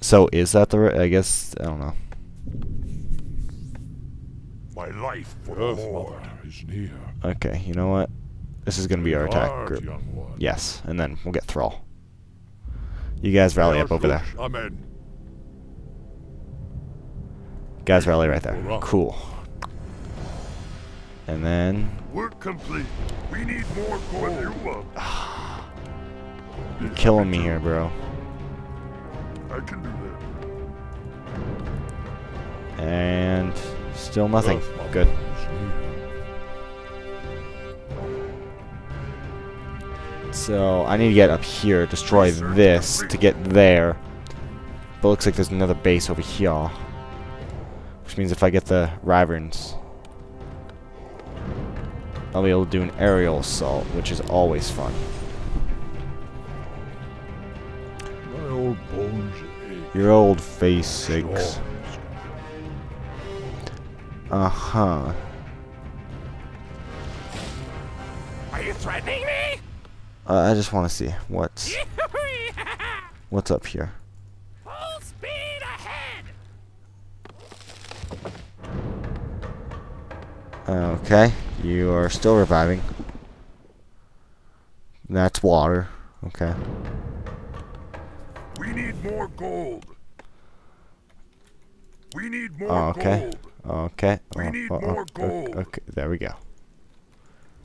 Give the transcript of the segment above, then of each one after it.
So is that the? ri- I guess I don't know. My life for Earth the Mother is near. Okay, you know what? This is gonna be our attack group. Yes, and then we'll get Thrall. You guys rally up over there. Amen. Guys rally right there. Cool. And then Work complete. We need more gold. What do you want? you're killing me here, bro. I can do that. And still nothing. Mother Good. So I need to get up here, destroy this to get there. But looks like there's another base over here. Which means if I get the Wyverns, I'll be able to do an aerial assault, which is always fun. Your old face sakes. Uh-huh. Are you threatening me? Uh, I just want to see what's what's up here. Full speed ahead! Okay, you are still reviving. That's water. Okay. Need more gold. We need more Oh, okay. gold. Okay. We oh, need oh, more oh, gold. Okay, there we go.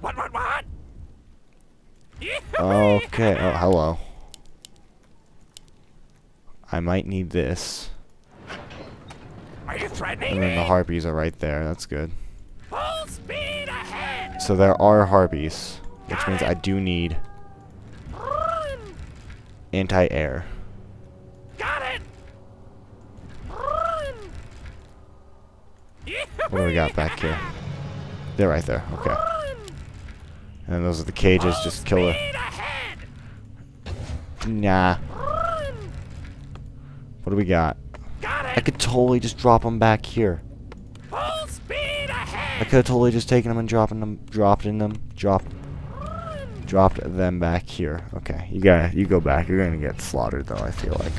What, what, what? Okay. Oh, hello. I might need this. Are you threatening me? And then the harpies are right there. That's good. Full speed ahead! So there are harpies, which means I do need anti-air. Got it! Run! What do we got back here? They're right there. Okay. And those are the cages. Just kill her. Nah. What do we got? I could totally just drop them back here. Full speed I could have totally just taken them and dropping them, dropped in them, dropped, dropped them back here. Okay, you got, you go back. You're gonna get slaughtered though. I feel like.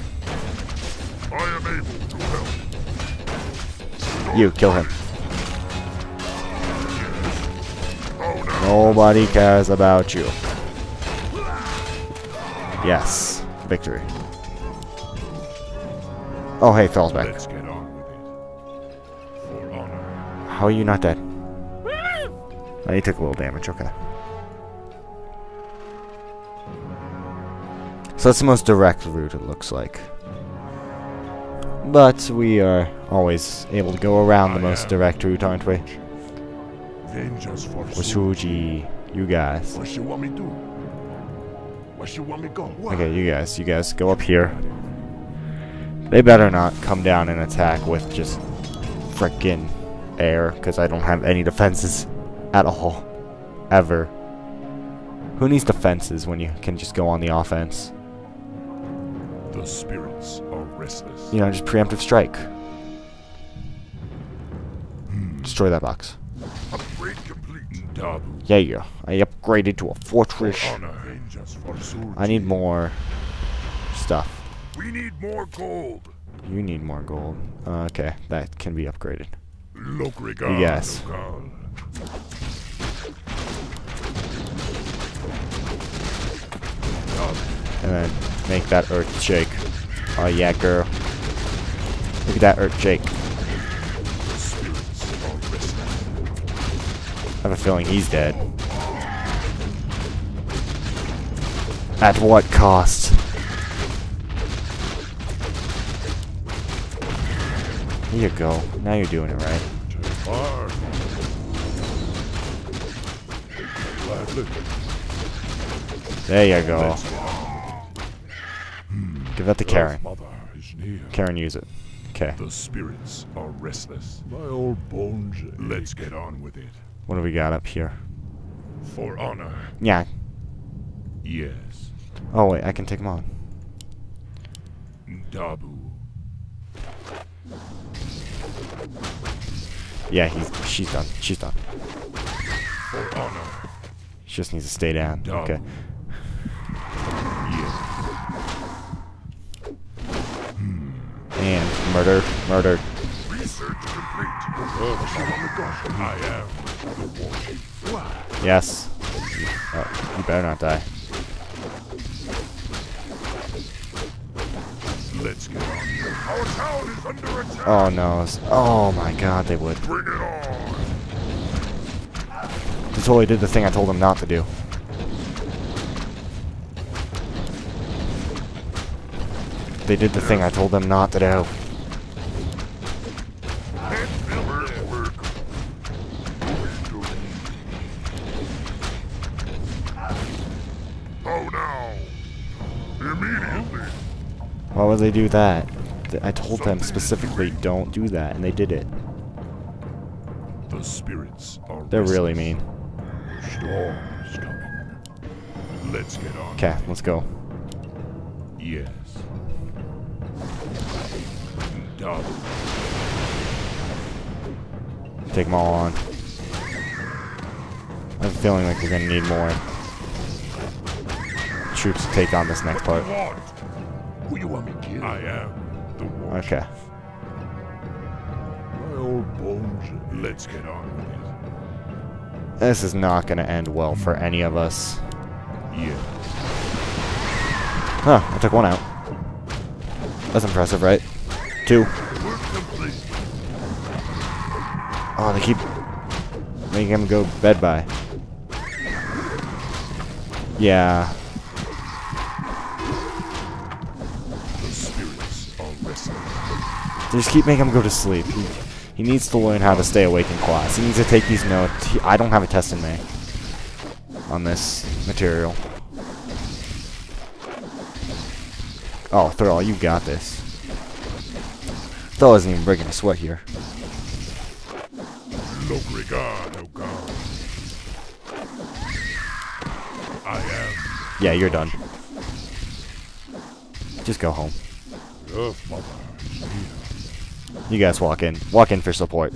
I am able to help. You kill him. Nobody cares about you. Yes, victory. Oh hey, Thrall's back. Let's get on with it. For honor. How are you not dead? Oh, you took a little damage. Okay. So that's the most direct route, it looks like. But we are always able to go around the most direct route, aren't we? Vengeance for Wasuji, you guys. What you want me do? What you want me go? What? Okay, you guys, you guys go up here. They better not come down and attack with just frickin' air, because I don't have any defenses at all. Ever. Who needs defenses when you can just go on the offense? The spirits are restless. You know, just preemptive strike. Hmm. Destroy that box. Yeah, yeah. I upgraded to a fortress. Honor. Vengeance for Surge. I need more stuff. We need more gold. You need more gold. Uh, okay, that can be upgraded. Yes. And then make that earth shake. Oh yeah, girl. Look at that earth shake. I have a feeling he's dead. At what cost? Here you go. Now you're doing it right. Far. There you go. Let's get on with it. Give that to Cairne. Mother is near. Cairne, use it. Okay. The spirits are restless. My old bones. Let's get on with it. What do we got up here? For honor. Yeah. Yes. Oh wait, I can take him on. Dabu. Yeah, he's she's done. She's done. For honor. She just needs to stay down. Okay. Yes. Hmm. And murder, murder. Research complete. Oh, I am the war chief. Yes. Oh, you better not die. Let's get on. Our town is under attack. Oh no. Oh my god, they would. Bring it on. They totally did the thing I told them not to do. They did the thing I told them not to do. Would they do that? I told them specifically, don't do that, and they did it. The spirits are They're really mean. Storm's coming. Let's get on. Okay, let's go. Yes. Done. Take them all on. I have a feeling like we're gonna need more troops to take on this next part. What? Who you want me to kill? I am the war Okay. My old bones. Let's get on with it. This is not gonna end well for any of us. Yes. Huh, I took one out. That's impressive, right? Two. Work complete. Oh, they keep making him go bed by. Yeah. Just keep making him go to sleep. He, he needs to learn how to stay awake in class. He needs to take these notes. He, I don't have a test in May on this material. Oh, Thurl, you got this. Thurl isn't even breaking a sweat here. Look regard, oh God. I am Yeah, you're done. Just go home. Mother. You guys walk in. Walk in for support.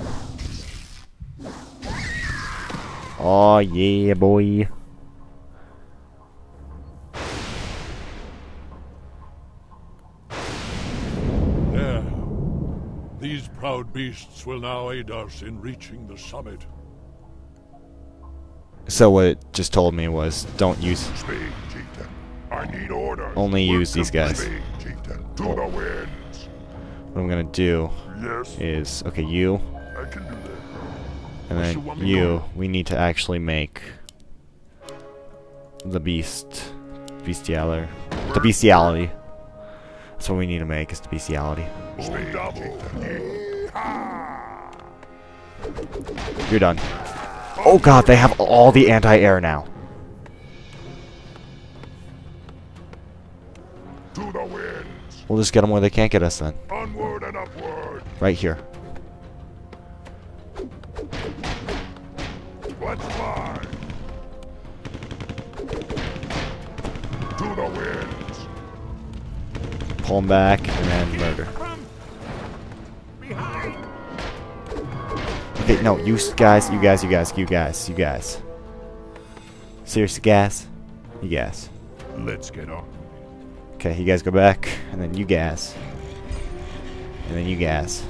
Oh yeah, boy. There. These proud beasts will now aid us in reaching the summit. So what it just told me was don't use Speak. I need orders. Only use these guys. Speak, what I'm gonna do Yes, is okay you. I can do that. and What you then you we need to actually make the beast bestiality the bestiality. That's what we need to make is the bestiality. Oh, You're done. Oh, oh god they have all the anti-air now. To the winds. we'll just get them where they can't get us then. Onward and upward. Right here Let's fly. To the winds. pull them back and then murder Okay, no, you guys, you guys, you guys, you guys, you guys. Seriously, guys? You guys. Let's get on. Okay, you guys go back, and then you gas. And then you gas.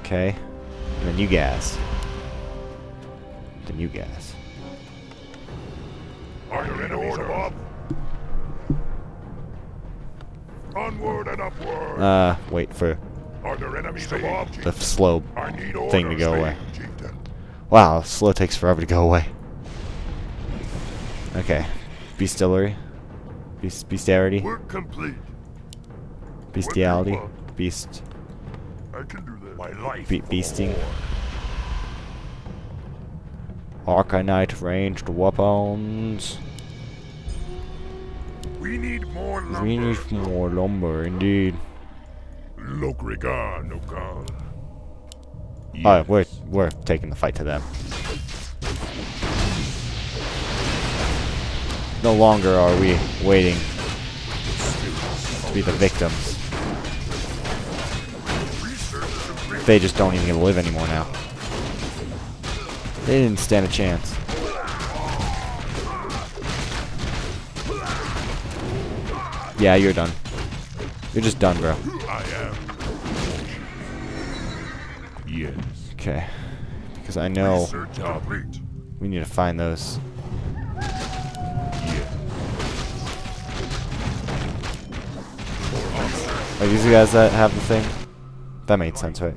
Okay. And then you gas. Then you gas. Are you in order? Up. Onward and upward. Uh, wait for Are there enemies above? the f- slow. I need orders. thing to go away. chieftain. Wow, slow takes forever to go away. Okay. Bestiality. Beast, bestiality. Work complete. Bestiality. Beast. I can do that. My life. Be beasting. Arcanite ranged weapons. We need more lumber. We need more lumber, indeed. Look regard, oh God. We're we're taking the fight to them. No longer are we waiting to be the victims. They just don't even get to live anymore now. They didn't stand a chance. Yeah, you're done. You're just done, bro. I am. Yes. Okay. Because I know we need to find those. Are these the guys that have the thing? That made sense, right?